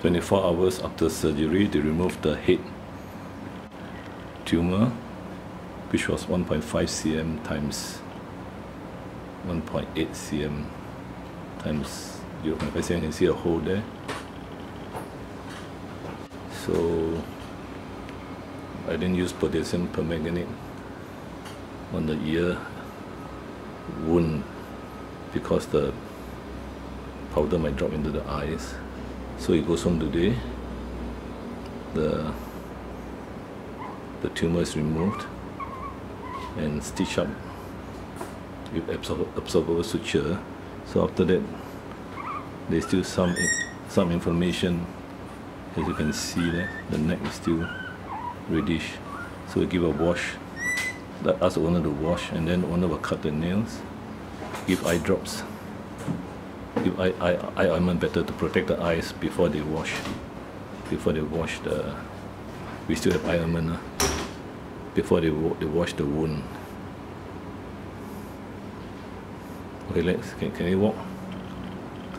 24 hours after surgery, they removed the head tumor, which was 1.5 cm times 1.8 cm times 0.5 cm. You can see a hole there. So I didn't use potassium permanganate on the ear wound because the powder might drop into the eyes. So he goes home today. The the tumor is removed and stitched up with absor absorbable suture. So after that, there's still some some inflammation. As you can see there, the neck is still reddish. So we give a wash. Ask the owner to wash, and then the owner will cut the nails, give eye drops give eye, eye, eye ointment better to protect the eyes before they wash. Before they wash the, we still have eye ointment uh, before they, they wash the wound. Okay, let's, can, can he walk?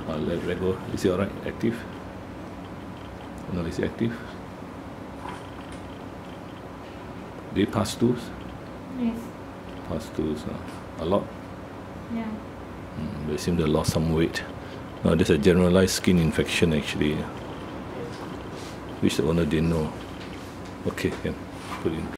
Uh, let, let go. Is he alright? Active? No, is he active? Did he pass stools? Yes. Pass stools, uh, a lot? Yeah. Mm, they seem to have lost some weight. Now, there's a generalized skin infection actually, which the owner didn't know. Okay, put in.